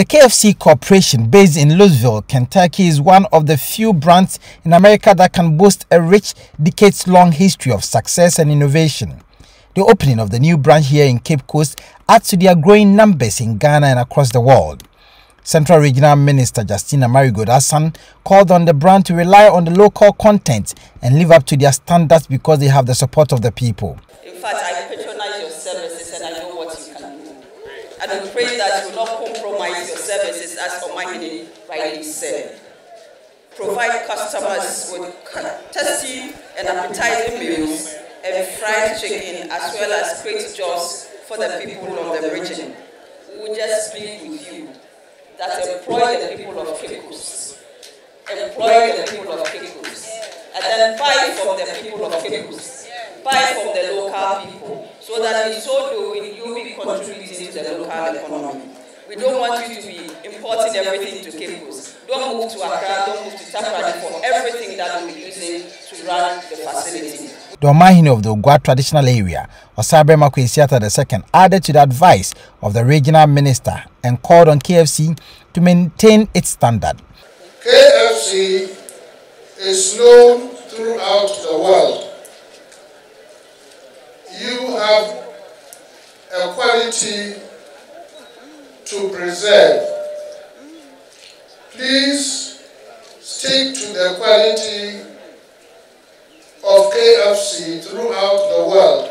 The KFC Corporation, based in Louisville, Kentucky, is one of the few brands in America that can boast a rich, decades long history of success and innovation. The opening of the new branch here in Cape Coast adds to their growing numbers in Ghana and across the world. Central Regional Minister Justina Marigold called on the brand to rely on the local content and live up to their standards because they have the support of the people. In fact, I patronize your services and I know what you can do. And we pray that you will not compromise your services as Omanhene rightly said. Provide customers with tasty and appetizing meals and fried chicken as well as great jobs for the people of the region. We just plead with you that employ the people of Coast. Employ the people of Coast. And then buy from the people of Coast. Buy from the local people. So that in so doing, you contributing to the local economy. We don't want you to be importing everything to Cape Coast. Don't move to Accra, don't move to Takoradi for everything that we're using to run the facility. The Omanhene of the Ogua traditional area, Osabarima Kwesi Atta II, added to the advice of the regional minister and called on KFC to maintain its standard. KFC is known throughout the world. You have quality to preserve. Please stick to the quality of KFC throughout the world.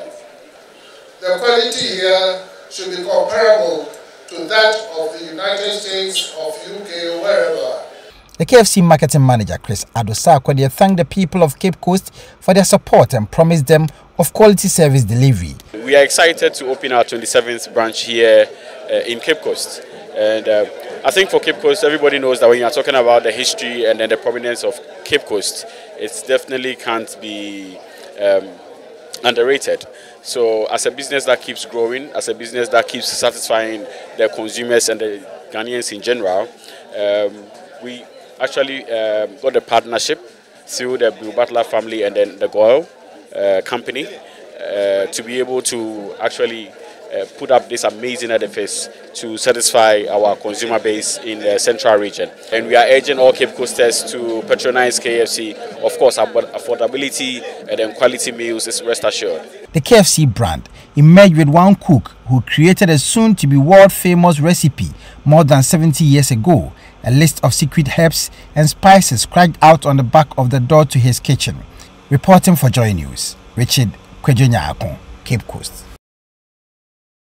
The quality here should be comparable to that of the United States, of UK, wherever. The KFC marketing manager Chris Adosakwadie thanked the people of Cape Coast for their support and promised them of quality service delivery. We are excited to open our 27th branch here uh, in Cape Coast. And uh, I think for Cape Coast, everybody knows that when you're talking about the history and then the prominence of Cape Coast, it definitely can't be um, underrated. So as a business that keeps growing, as a business that keeps satisfying the consumers and the Ghanaians in general, um, we actually um, got a partnership through the Butler family and then the Goyle uh, company uh, to be able to actually uh, put up this amazing edifice to satisfy our consumer base in the central region. And we are urging all Cape Coasters to patronize KFC. Of course, affordability and then quality meals is rest assured. The KFC brand emerged with one cook who created a soon to be world famous recipe more than 70 years ago. A list of secret herbs and spices cracked out on the back of the door to his kitchen. Reporting for Joy News, Richard Kwadwo Nyarko Cape Coast.